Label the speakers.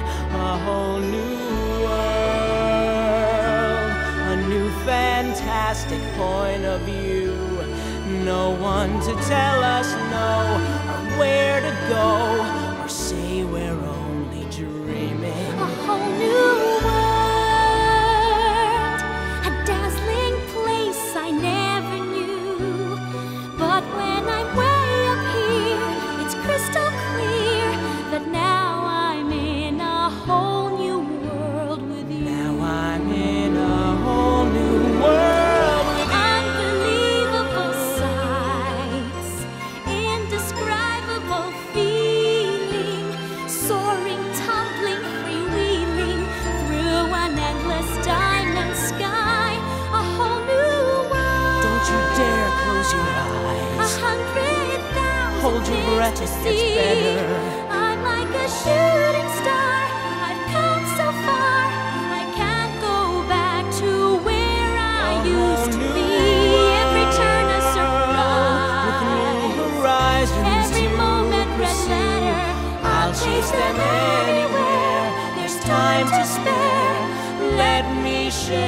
Speaker 1: a whole new world, a new fantastic point of view. No one to tell us no, or where to go, hold your breath, it
Speaker 2: gets better. I'm like a shooting star. I've come so far. I can't go back to where I a used to
Speaker 1: be. Every turn a surprise. With
Speaker 2: new
Speaker 1: every
Speaker 2: moment
Speaker 1: red
Speaker 2: letter. I'll
Speaker 1: chase them anywhere.
Speaker 2: There's
Speaker 1: time
Speaker 2: to spare. Let me share.